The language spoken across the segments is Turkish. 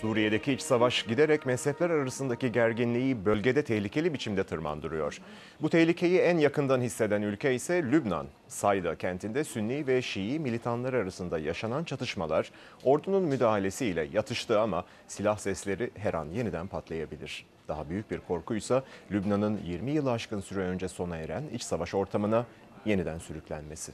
Suriye'deki iç savaş giderek mezhepler arasındaki gerginliği bölgede tehlikeli biçimde tırmandırıyor. Bu tehlikeyi en yakından hisseden ülke ise Lübnan. Sayda kentinde Sünni ve Şii militanlar arasında yaşanan çatışmalar ordunun müdahalesiyle yatıştı ama silah sesleri her an yeniden patlayabilir. Daha büyük bir korkuysa Lübnan'ın 20 yılı aşkın süre önce sona eren iç savaş ortamına yeniden sürüklenmesi.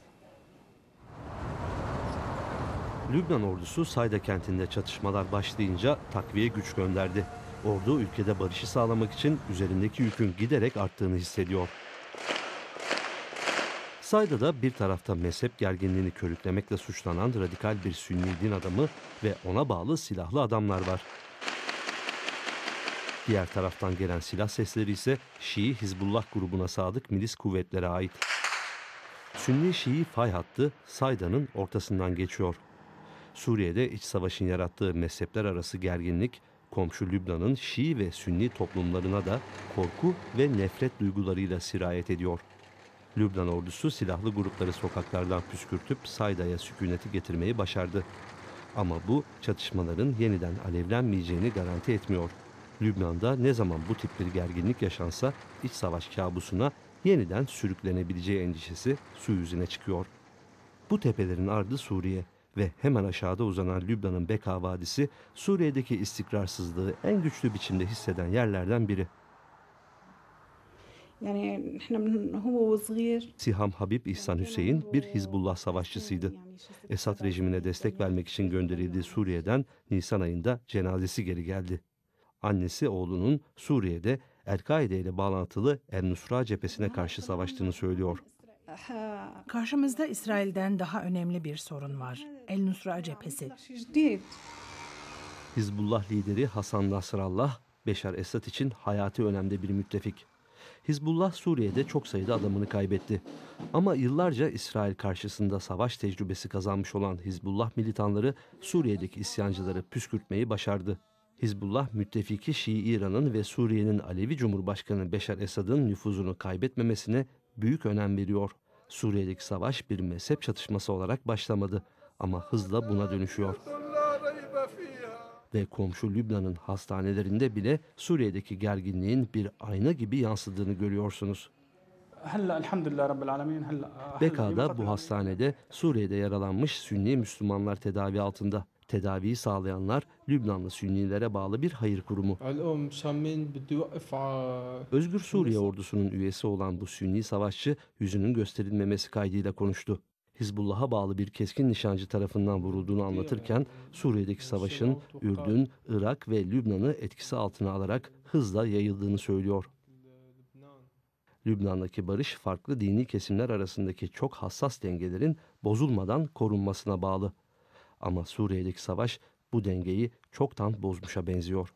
Lübnan ordusu Sayda kentinde çatışmalar başlayınca takviye güç gönderdi. Ordu ülkede barışı sağlamak için üzerindeki yükün giderek arttığını hissediyor. Sayda'da bir tarafta mezhep gerginliğini körüklemekle suçlanan radikal bir Sünni din adamı ve ona bağlı silahlı adamlar var. Diğer taraftan gelen silah sesleri ise Şii Hizbullah grubuna sadık milis kuvvetlere ait. Sünni Şii fay hattı Sayda'nın ortasından geçiyor. Suriye'de iç savaşın yarattığı mezhepler arası gerginlik, komşu Lübnan'ın Şii ve Sünni toplumlarına da korku ve nefret duygularıyla sirayet ediyor. Lübnan ordusu silahlı grupları sokaklardan püskürtüp Sayda'ya sükuneti getirmeyi başardı. Ama bu çatışmaların yeniden alevlenmeyeceğini garanti etmiyor. Lübnan'da ne zaman bu tip bir gerginlik yaşansa iç savaş kabusuna yeniden sürüklenebileceği endişesi su yüzüne çıkıyor. Bu tepelerin ardı Suriye ve hemen aşağıda uzanan Lübnan'ın Beka Vadisi Suriye'deki istikrarsızlığı en güçlü biçimde hisseden yerlerden biri. Siham Habib İhsan Hüseyin bir Hizbullah savaşçısıydı. Esad rejimine destek vermek için gönderildiği Suriye'den Nisan ayında cenazesi geri geldi. Annesi oğlunun Suriye'de El-Kaide ile bağlantılı El-Nusra cephesine karşı savaştığını söylüyor. Karşımızda İsrail'den daha önemli bir sorun var. El Nusra cephesi. Hizbullah lideri Hasan Nasrallah, Beşar Esad için hayati önemde bir müttefik. Hizbullah Suriye'de çok sayıda adamını kaybetti. Ama yıllarca İsrail karşısında savaş tecrübesi kazanmış olan Hizbullah militanları Suriye'deki isyancıları püskürtmeyi başardı. Hizbullah müttefiki Şii İran'ın ve Suriye'nin Alevi Cumhurbaşkanı Beşar Esad'ın nüfuzunu kaybetmemesine büyük önem veriyor. Suriye'deki savaş bir mezhep çatışması olarak başlamadı ama hızla buna dönüşüyor. Ve komşu Lübnan'ın hastanelerinde bile Suriye'deki gerginliğin bir ayna gibi yansıdığını görüyorsunuz. Beka'da bu hastanede Suriye'de yaralanmış Sünni Müslümanlar tedavi altında. Tedaviyi sağlayanlar Lübnanlı Sünnilere bağlı bir hayır kurumu. Özgür Suriye ordusunun üyesi olan bu Sünni savaşçı yüzünün gösterilmemesi kaydıyla konuştu. Hizbullah'a bağlı bir keskin nişancı tarafından vurulduğunu anlatırken Suriye'deki savaşın Ürdün, Irak ve Lübnan'ı etkisi altına alarak hızla yayıldığını söylüyor. Lübnan'daki barış farklı dini kesimler arasındaki çok hassas dengelerin bozulmadan korunmasına bağlı. Ama Suriye'deki savaş bu dengeyi çoktan bozmuşa benziyor.